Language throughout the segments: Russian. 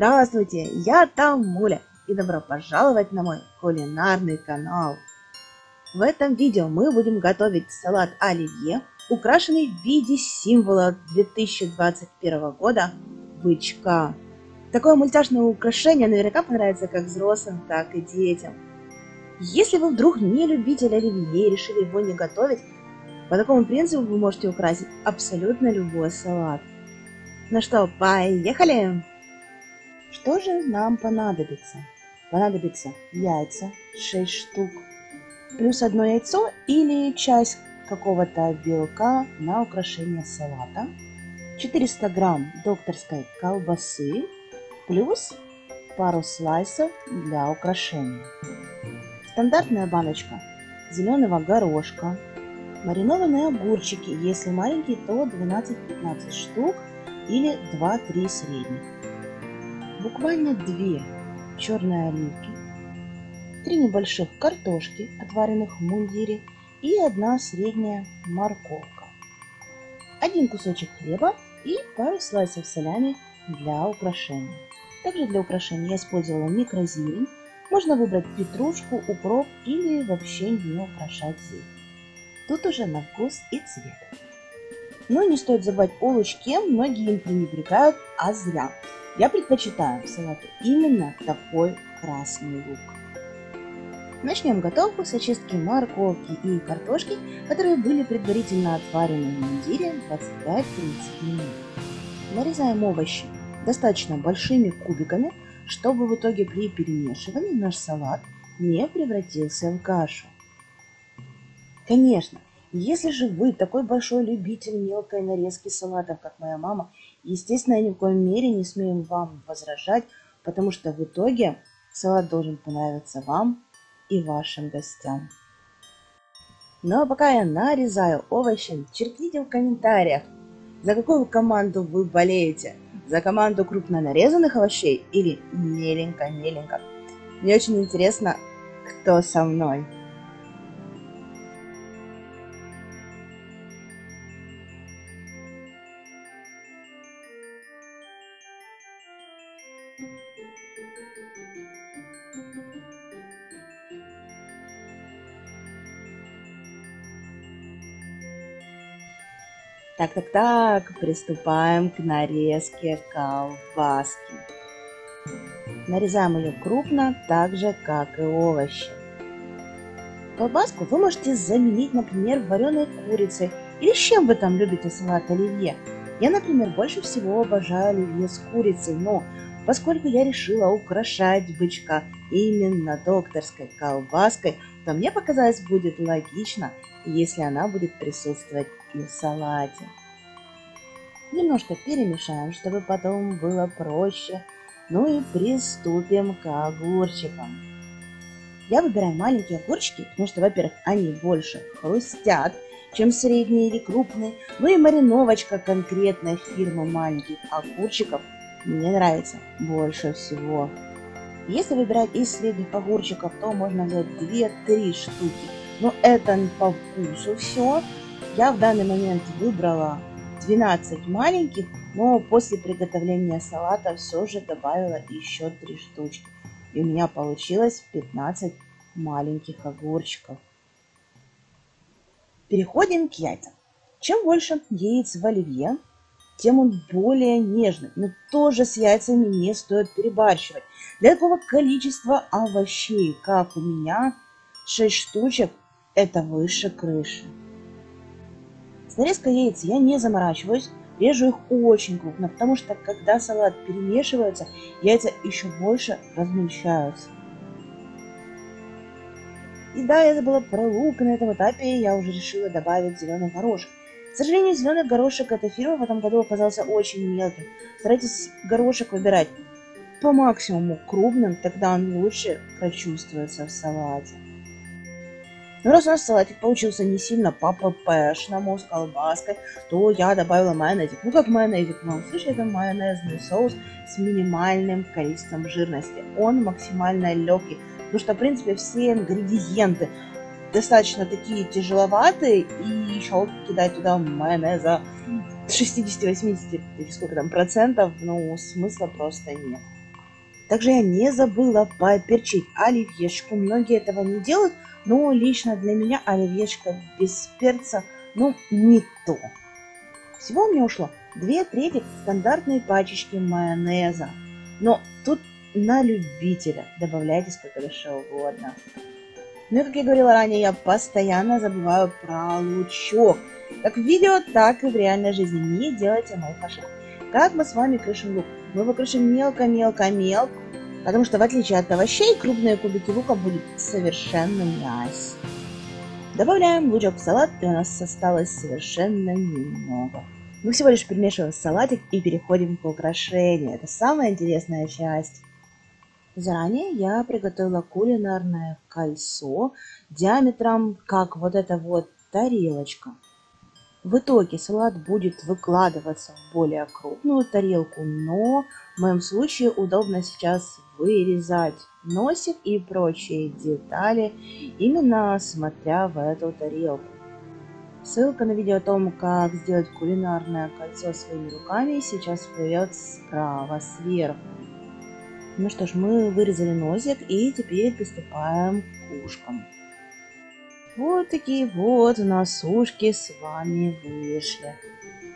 Здравствуйте, я Тамуля и добро пожаловать на мой кулинарный канал. В этом видео мы будем готовить салат оливье, украшенный в виде символа 2021 года бычка. Такое мультяшное украшение наверняка понравится как взрослым, так и детям. Если вы вдруг не любитель оливье и решили его не готовить, по такому принципу вы можете украсить абсолютно любой салат. Ну что, поехали! Что же нам понадобится? Понадобится яйца 6 штук, плюс одно яйцо или часть какого-то белка на украшение салата, 400 грамм докторской колбасы, плюс пару слайсов для украшения. Стандартная баночка зеленого горошка, маринованные огурчики, если маленькие, то 12-15 штук или 2-3 средних буквально две черные оливки, три небольших картошки, отваренных в мундире, и одна средняя морковка, один кусочек хлеба и пару слайсов солями для украшения. Также для украшения я использовала микрозелень. Можно выбрать петрушку, укроп или вообще не украшать зелень. Тут уже на вкус и цвет. Но не стоит забывать о лучке, многие им пренебрегают, а зря. Я предпочитаю в салате именно такой красный лук. Начнем готовку с очистки морковки и картошки, которые были предварительно отварены в мундире 25-30 минут. Нарезаем овощи достаточно большими кубиками, чтобы в итоге при перемешивании наш салат не превратился в кашу. Конечно, если же вы такой большой любитель мелкой нарезки салатов, как моя мама, естественно, я ни в коем мере не смею вам возражать, потому что в итоге салат должен понравиться вам и вашим гостям. Ну а пока я нарезаю овощи, черкните в комментариях, за какую команду вы болеете. За команду крупно нарезанных овощей или меленько-меленько. Мне очень интересно, кто со мной. Так, так, так, приступаем к нарезке колбаски. Нарезаем ее крупно, так же, как и овощи. Колбаску вы можете заменить, например, вареной курицей или с чем вы там любите салат оливье. Я, например, больше всего обожаю оливье с курицей, но поскольку я решила украшать бычка именно докторской колбаской, то мне показалось будет логично, если она будет присутствовать и в салате. Немножко перемешаем, чтобы потом было проще. Ну и приступим к огурчикам. Я выбираю маленькие огурчики, потому что, во-первых, они больше хрустят, чем средние или крупные. Ну и мариновочка конкретной фирмы маленьких огурчиков мне нравится больше всего. Если выбирать из средних огурчиков, то можно взять 2-3 штуки. Но это по вкусу все. Я в данный момент выбрала 12 маленьких, но после приготовления салата все же добавила еще 3 штучки. И у меня получилось 15 маленьких огурчиков. Переходим к яйцам. Чем больше яиц в оливье, тем он более нежный. Но тоже с яйцами не стоит перебарщивать. Для такого количества овощей, как у меня, 6 штучек, это выше крыши. С нарезкой яиц я не заморачиваюсь, режу их очень крупно, потому что когда салат перемешивается, яйца еще больше размельчаются. И да, я забыла про лук, на этом этапе я уже решила добавить зеленый горошек. К сожалению, зеленый горошек этой фирмы в этом году оказался очень мелким. Старайтесь горошек выбирать по максимуму крупным, тогда он лучше прочувствуется в салате. Ну, раз у нас салатик получился не сильно по-ппшному, с колбаской, то я добавила майонезик. Ну, как майонезик в моем случае, это майонезный соус с минимальным количеством жирности. Он максимально легкий, потому что, в принципе, все ингредиенты достаточно такие тяжеловатые, и еще кидать туда майонеза 60-80 или сколько там процентов, ну, смысла просто нет. Также я не забыла поперчить оливьешку. Многие этого не делают, но лично для меня оливьешка без перца, ну, не то. Всего меня ушло две трети стандартной пачечки майонеза. Но тут на любителя. Добавляйте сколько душе угодно. Ну и, как я говорила ранее, я постоянно забываю про лучок. Как в видео, так и в реальной жизни. Не делайте моих ошибок. Как мы с вами крышим лук? Мы его крышим мелко-мелко-мелко, потому что в отличие от овощей, крупные кубики лука будут совершенно мясь. Добавляем лучок в салат, и у нас осталось совершенно немного. Мы всего лишь перемешиваем салатик и переходим к украшению. Это самая интересная часть. Заранее я приготовила кулинарное кольцо диаметром, как вот эта вот тарелочка. В итоге салат будет выкладываться в более крупную тарелку, но в моем случае удобно сейчас вырезать носик и прочие детали, именно смотря в эту тарелку. Ссылка на видео о том, как сделать кулинарное кольцо своими руками, сейчас всплывет справа сверху. Ну что ж, мы вырезали носик и теперь приступаем к ушкам. Вот такие вот у нас ушки с вами вышли.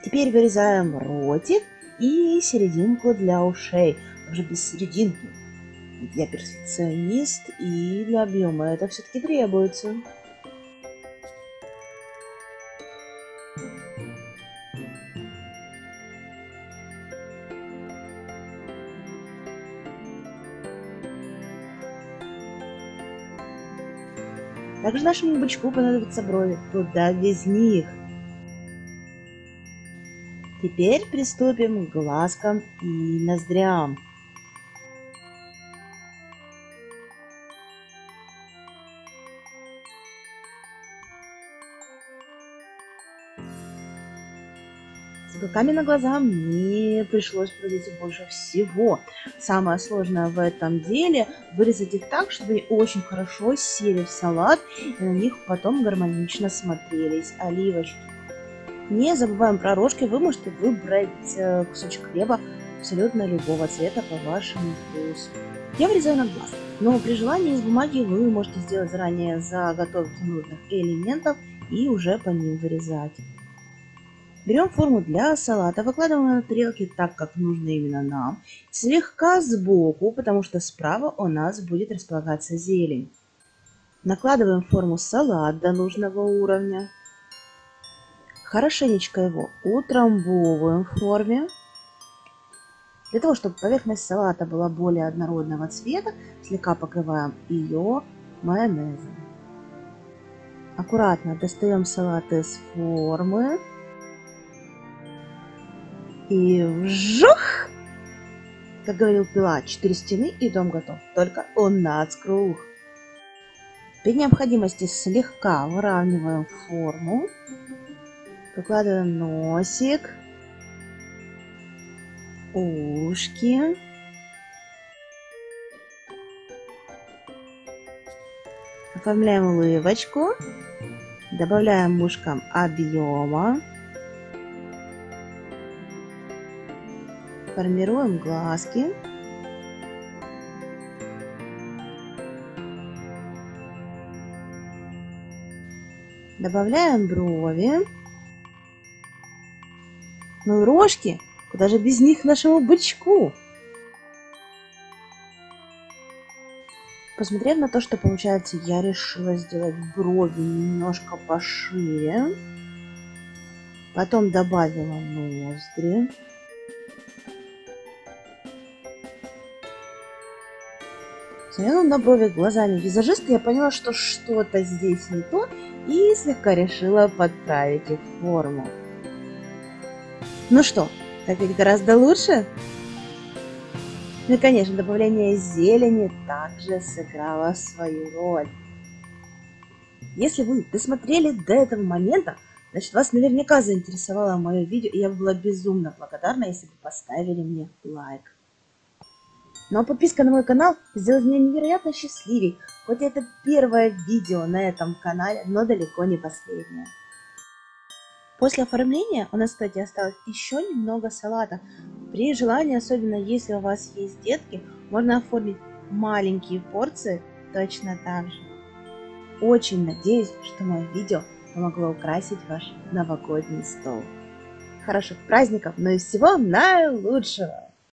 Теперь вырезаем ротик и серединку для ушей. Уже без серединки. Я перфекционист и для объема это все-таки требуется. Также нашему бычку понадобятся брови. Куда без них? Теперь приступим к глазкам и ноздрям. С белками на глаза мне пришлось провести больше всего. Самое сложное в этом деле вырезать их так, чтобы они очень хорошо сели в салат и на них потом гармонично смотрелись оливочки. Не забываем про рожки, вы можете выбрать э, кусочек хлеба абсолютно любого цвета по вашему вкусу. Я вырезаю на глаз, но при желании из бумаги вы можете сделать заранее заготовки нужных элементов и уже по ним вырезать. Берем форму для салата, выкладываем на тарелки так, как нужно именно нам, слегка сбоку, потому что справа у нас будет располагаться зелень. Накладываем форму салат до нужного уровня. Хорошенечко его утрамбовываем в форме. Для того, чтобы поверхность салата была более однородного цвета, слегка покрываем ее майонезом. Аккуратно достаем салат из формы. И вжух! Как говорил Пила, четыре стены и дом готов. Только он нацкруг. При необходимости слегка выравниваем форму. Прикладываем носик. Ушки. Оформляем улыбочку. Добавляем ушкам объема. Формируем глазки. Добавляем брови. Ну и рожки. Куда же без них нашему бычку? Посмотрев на то, что получается, я решила сделать брови немножко пошире. Потом добавила ноздри. Взглянула на брови глазами визажиста, я поняла, что что-то здесь не то, и слегка решила подправить их форму. Ну что, так ведь гораздо лучше? Ну и, конечно, добавление зелени также сыграло свою роль. Если вы досмотрели до этого момента, значит, вас наверняка заинтересовало мое видео, и я была безумно благодарна, если бы поставили мне лайк. Ну а подписка на мой канал сделает меня невероятно счастливей, хоть это первое видео на этом канале, но далеко не последнее. После оформления у нас, кстати, осталось еще немного салата, При желании, особенно если у вас есть детки, можно оформить маленькие порции точно так же. Очень надеюсь, что мое видео помогло украсить ваш новогодний стол. Хороших праздников, но и всего наилучшего!